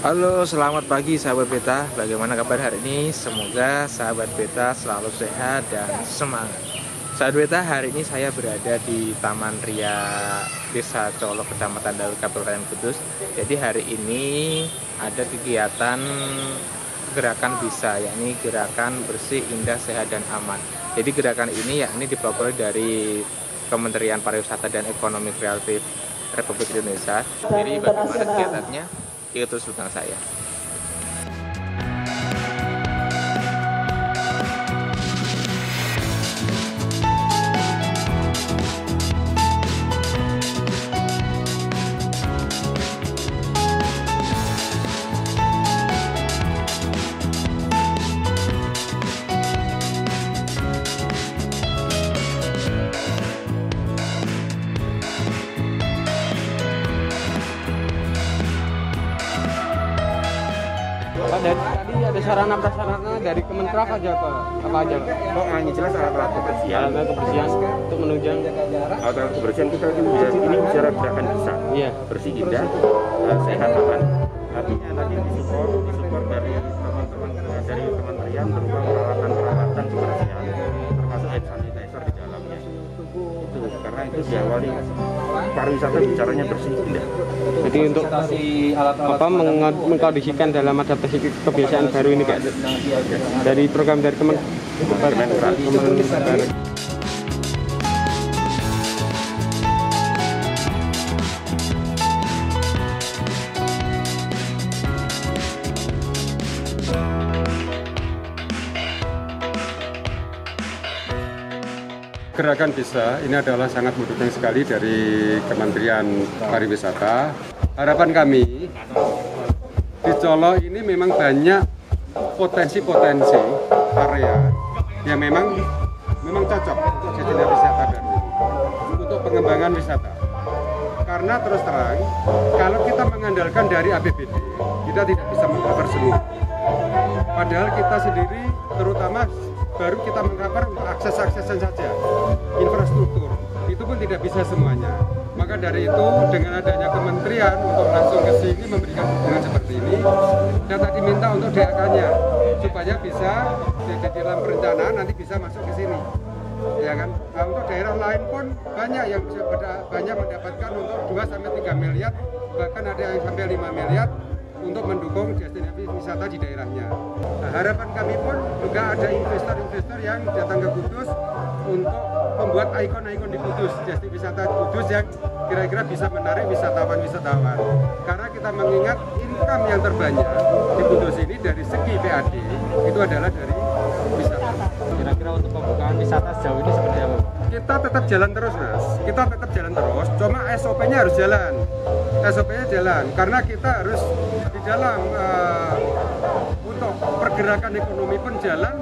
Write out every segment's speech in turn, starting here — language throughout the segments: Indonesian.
Halo, selamat pagi sahabat beta. Bagaimana kabar hari ini? Semoga sahabat beta selalu sehat dan semangat. Sahabat beta, hari ini saya berada di Taman Ria Desa Colok, Kecamatan Daud, Kabupaten Kudus. Jadi hari ini ada kegiatan gerakan bisa, yakni gerakan bersih, indah, sehat, dan aman. Jadi gerakan ini yakni dipelopori dari Kementerian Pariwisata dan Ekonomi Kreatif Republik Indonesia. Jadi bagaimana kegiatannya? Itu belakang saya dari tadi ada sarana prasarana dari Kemenkraf aja Pak. Apa aja Pak? Oh, hanya jelas alat-alat kebersihan. Alat kebersihan untuk menunjang Alat-alat kebersihan kita ini bisa ini bicara gerakan bisa. Iya. Bersih indah, uh, sehat aman. Artinya tadi disupport, disupport dari teman-teman dari kementerian berupa peralatan-peralatan kebersihan, termasuk hand karena itu diawali pariwisata bicaranya bersih indah. Jadi untuk apa meng- mengkondisikan dalam adaptasi ke- kebiasaan baru ini kayak dari program dari Kemen Gerakan bisa ini adalah sangat mendukung sekali dari Kementerian Pariwisata. Harapan kami di Colo ini memang banyak potensi-potensi area yang memang memang cocok untuk jadi wisata baru untuk pengembangan wisata. Karena terus terang, kalau kita mengandalkan dari APBD, kita tidak bisa mengcover semua. Padahal kita sendiri terutama baru kita mengcover untuk akses-aksesan saja, infrastruktur. Itu pun tidak bisa semuanya. Maka dari itu dengan adanya kementerian untuk langsung ke sini memberikan dukungan seperti ini, dan tadi minta untuk DAK-nya supaya bisa di dalam perencanaan nanti bisa masuk ke sini. Ya kan? Nah, untuk daerah lain pun banyak yang bisa banyak mendapatkan untuk 2 sampai 3 miliar, bahkan ada yang sampai 5 miliar untuk mendukung destinasi wisata di daerahnya. Nah, harapan kami pun juga ada investor-investor yang datang ke Kudus untuk membuat ikon-ikon di Kudus, destinasi wisata Kudus yang kira-kira bisa menarik wisatawan-wisatawan. Karena kita mengingat income yang terbanyak di Kudus ini dari segi PAD itu adalah dari wisata. Kira-kira untuk pembukaan wisata sejauh ini seperti apa? Kita tetap jalan terus, Mas. Kita tetap jalan terus. Cuma SOP-nya harus jalan. SOP-nya jalan karena kita harus di dalam eh, untuk pergerakan ekonomi pun jalan,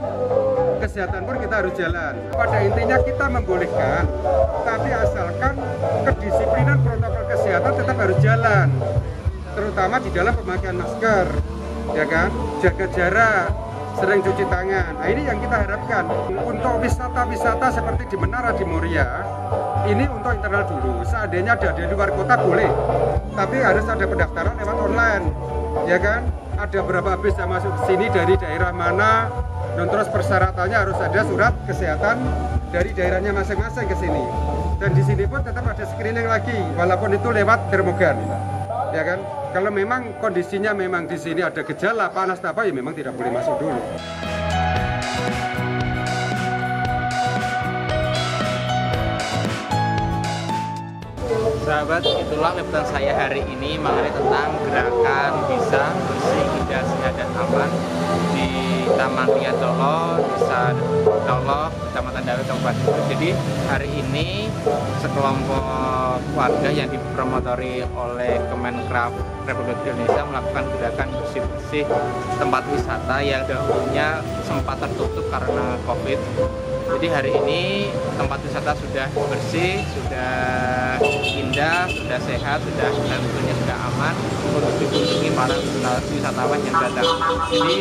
kesehatan pun kita harus jalan. Pada intinya kita membolehkan, tapi asalkan kedisiplinan protokol kesehatan tetap harus jalan. Terutama di dalam pemakaian masker, ya kan? Jaga jarak, sering cuci tangan. Nah ini yang kita harapkan untuk wisata-wisata seperti di Menara di Moria. Ini untuk internal dulu. Seandainya ada di luar kota boleh, tapi harus ada pendaftaran lewat online, ya kan? Ada berapa bis yang masuk ke sini dari daerah mana, dan terus persyaratannya harus ada surat kesehatan dari daerahnya masing-masing ke sini. Dan di sini pun tetap ada screening lagi, walaupun itu lewat termogan, ya kan? Kalau memang kondisinya memang di sini ada gejala panas apa ya memang tidak boleh masuk dulu. Sahabat, itulah liputan saya hari ini mengenai tentang gerakan bisa bersih, indah, sehat, dan aman di Taman Ria Colo, Desa Colo, Kecamatan Dawe, Kabupaten Kudus. Jadi hari ini sekelompok warga yang dipromotori oleh Kemenkraf Republik Indonesia melakukan gerakan bersih-bersih tempat wisata yang dahulunya sempat tertutup karena COVID jadi hari ini tempat wisata sudah bersih, sudah indah, sudah sehat, sudah dan tentunya sudah aman untuk dikunjungi para wisatawan yang datang. Jadi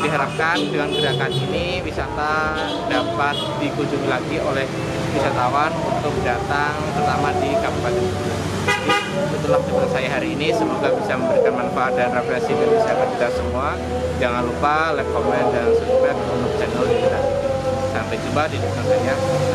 diharapkan dengan gerakan ini wisata dapat dikunjungi lagi oleh wisatawan untuk datang terutama di Kabupaten itulah liputan saya hari ini semoga bisa memberikan manfaat dan refleksi bagi kita semua jangan lupa like, comment, dan subscribe untuk channel